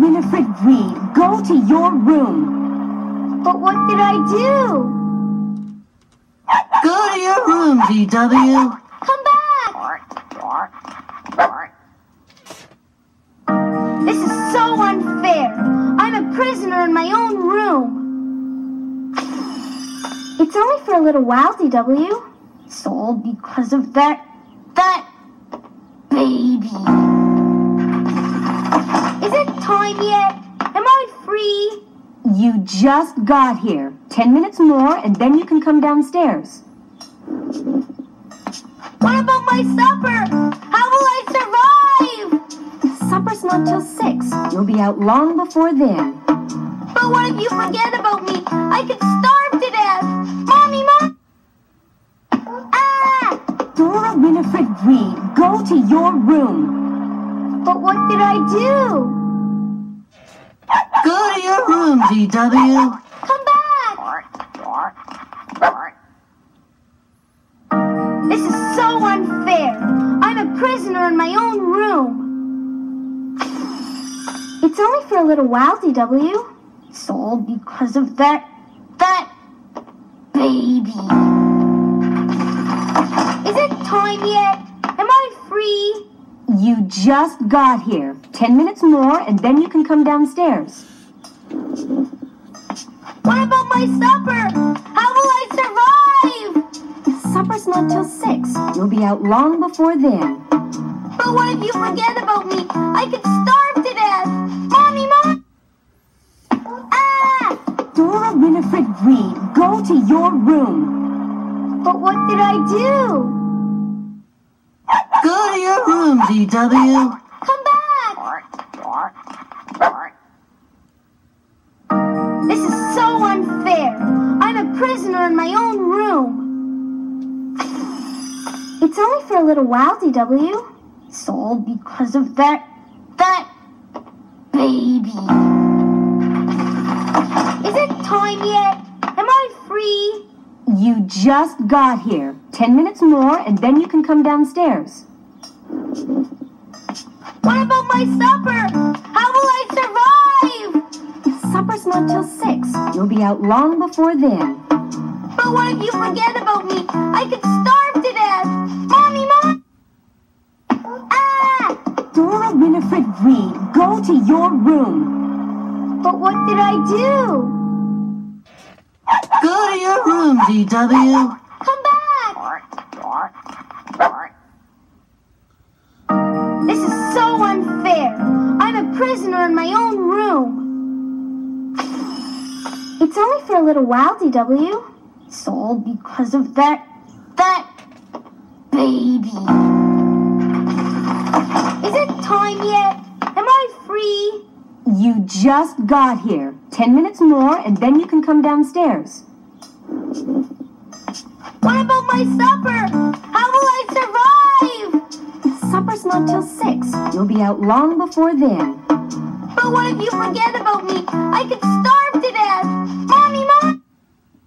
Winifred Reed, go to your room. But what did I do? Go to your room, DW. Come back! This is so unfair. I'm a prisoner in my own room. It's only for a little while, DW. It's all because of that, that baby. Is it time yet? Am I free? You just got here. Ten minutes more, and then you can come downstairs. What about my supper? How will I survive? Supper's not till six. You'll be out long before then. But what if you forget about me? I could starve to death. Mommy, mom. Ah! Dora Winifred Reed, go to your room. But what did I do? Go to your room, DW. Come back! This is so unfair. I'm a prisoner in my own room. It's only for a little while, DW. It's all because of that, that baby. Is it time yet? Am I free? You just got here. Ten minutes more, and then you can come downstairs. What about my supper? How will I survive? Supper's not till six. You'll be out long before then. But what if you forget about me? I could starve to death. Mommy, mom. Ah! Dora Winifred Reed, go to your room. But what did I do? Go to your room, DW. Come back! This is so unfair. I'm a prisoner in my own room. It's only for a little while, DW. It's all because of that, that baby. Is it time yet? Am I free? You just got here. Ten minutes more, and then you can come downstairs. What about my supper? Supper's not till six. You'll be out long before then. But what if you forget about me? I could starve to death. Mommy, mom. Ah! Dora Winifred Reed, go to your room. But what did I do? Go to your room, DW. Come back! This is so unfair. I'm a prisoner in my own room. It's only for a little while, DW. It's all because of that, that baby. Is it time yet? Am I free? You just got here. Ten minutes more, and then you can come downstairs. What about my supper? How will I survive? Supper's not till six. You'll be out long before then what if you forget about me? I could starve to death. Mommy, Mommy!